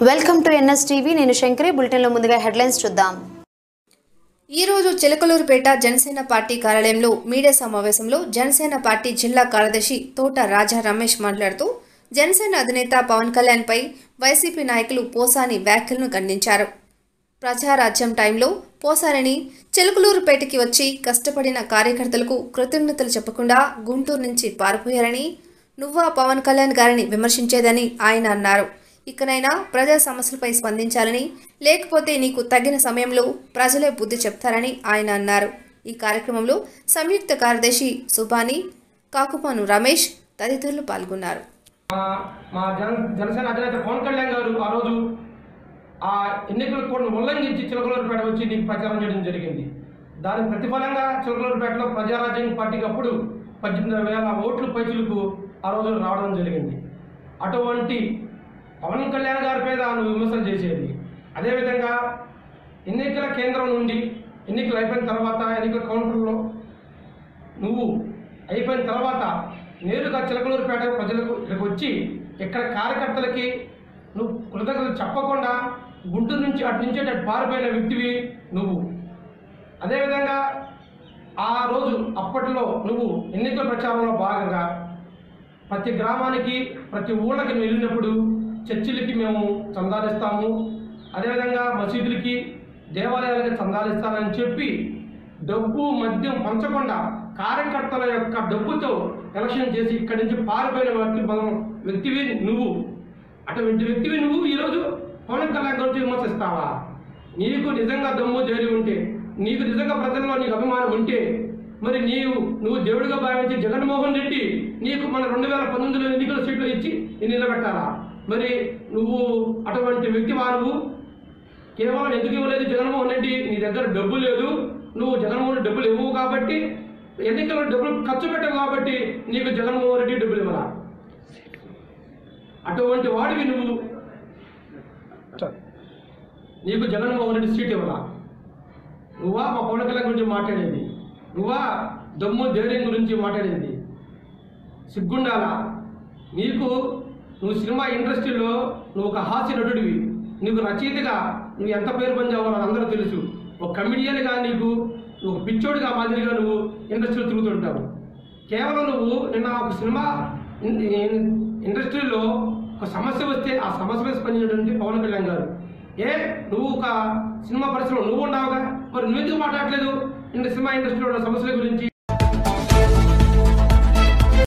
Welcome to NS TV. నేను శంకరి. బులెటిన్లో ముందుగా హెడ్లైన్స్ చూద్దాం. ఈరోజు చిలకలూరుపేట జనసేన పార్టీ కార్యాలయంలో మీడియా సమావేశంలో జనసేన పార్టీ జిల్లా కార్యదర్శి తోట రాజా రమేష్ మాట్లాడుతూ జనసేన అధినేత పవన్ కళ్యాణ్పై వైసీపీ నాయకులు పోసాని వ్యాఖ్యలను ఖండించారు. ప్రజారాజ్యం టైంలో పోసారని చిలకలూరుపేటకి వచ్చి కష్టపడిన కార్యకర్తలకు కృతజ్ఞతలు చెప్పకుండా గుంటూరు నుంచి పారిపోయారని నువ్వా పవన్ కళ్యాణ్ గారిని విమర్శించేదని ఆయన అన్నారు. ఇకనైనా ప్రజా సమస్యలపై స్పందించాలని లేకపోతే నీకు తగిన సమయంలో ప్రజలే బుద్ధి చెప్తారని ఆయన అన్నారు. ఈ కార్యక్రమంలో సంయుక్త కార్యదర్శి సుబాని కాకుపాను రమేష్ తదితరులు పాల్గొన్నారు. మా జన జనసేన అధినేత పవన్ కళ్యాణ్ గారు ఆ రోజు ఆ ఎన్నికల కోడ్ను ఉల్లంఘించి చిలకలూరుపేట వచ్చి నీకు ప్రచారం చేయడం జరిగింది. దాని ప్రతిఫలంగా చిలకలూరుపేటలో ప్రజారాజ్యం పార్టీకి అప్పుడు పద్దెనిమిది వేల ఓట్లు పైచులకు ఆ రోజు రావడం జరిగింది. అటువంటి పవన్ కళ్యాణ్ గారి మీద నువ్వు విమర్శలు చేసేది. అదేవిధంగా ఎన్నికల కేంద్రం నుండి ఎన్నికలు అయిపోయిన తర్వాత ఎన్నికల కౌంటర్లో నువ్వు అయిపోయిన తర్వాత నేరుగా చిలకలూరుపేట ప్రజలకు ఇక్కడికి వచ్చి ఇక్కడ కార్యకర్తలకి నువ్వు కృతజ్ఞతలు చెప్పకుండా గుంటూరు నుంచి అటు నుంచి అటు పారిపోయిన వ్యక్తివి నువ్వు. అదేవిధంగా ఆ రోజు అప్పట్లో నువ్వు ఎన్నికల ప్రచారంలో భాగంగా ప్రతి గ్రామానికి ప్రతి ఊళ్ళకి వెళ్ళినప్పుడు చర్చిలకి మేము చందాలిస్తాము అదేవిధంగా మసీదులకి దేవాలయాలకి చందాలిస్తానని చెప్పి డబ్బు మద్యం పంచకుండా కార్యకర్తల యొక్క డబ్బుతో ఎలక్షన్ చేసి ఇక్కడి నుంచి పారిపోయిన వ్యక్తి మనం- వ్యక్తివి నువ్వు. అటువంటి వ్యక్తివి నువ్వు ఈరోజు పవన్ కళ్యాణ్ గురించి విమర్శిస్తావా? నీకు నిజంగా దమ్ము ధైర్యం ఉంటే నీకు నిజంగా ప్రజల్లో నీకు అభిమానం ఉంటే మరి నీవు నువ్వు దేవుడిగా భావించి జగన్మోహన్ రెడ్డి నీకు మన రెండు వేల పంతొమ్మిదిలో ఎన్నికల సీట్లు ఇచ్చి నిలబెట్టాలా? మరి నువ్వు అటువంటి వ్యక్తివా నువ్వు? కేవలం ఎందుకు ఇవ్వలేదు? జగన్మోహన్ రెడ్డి నీ దగ్గర డబ్బు లేదు. నువ్వు జగన్మోహన్ డబ్బులు ఇవ్వవు కాబట్టి ఎన్నికల్లో డబ్బులు ఖర్చు పెట్టవు కాబట్టి నీకు జగన్మోహన్ రెడ్డి డబ్బులు ఇవ్వాలా? అటువంటి వాడివి నువ్వు. నీకు జగన్మోహన్ రెడ్డి సీట్ ఇవ్వాలా? నువ్వా మా పవన్ కళ్యాణ్ గురించి మాట్లాడేది? నువ్వా దమ్ము ధైర్యం గురించి మాట్లాడేది? సిగ్గుండాలా? నీకు నువ్వు సినిమా ఇండస్ట్రీలో నువ్వు ఒక హాస్య నటుడివి. నీకు రచయితగా నువ్వు ఎంత పేరు పొందావో నాకు అందరూ తెలుసు. ఒక కమిడియన్గా నీకు నువ్వు ఒక పిచ్చోడిగా మాదిరిగా నువ్వు ఇండస్ట్రీలో తిరుగుతుంటావు కేవలం నువ్వు నిన్న ఒక సినిమా ఇండస్ట్రీలో ఒక సమస్య వస్తే ఆ సమస్య మీద స్పందించినటువంటి పవన్ కళ్యాణ్ గారు. ఏ నువ్వు ఒక సినిమా పరిశ్రమలో నువ్వు ఉన్నావుగా? మరి నువ్వెందుకు మాట్లాడలేదు ఇంత సినిమా ఇండస్ట్రీలో ఉన్న సమస్యల గురించి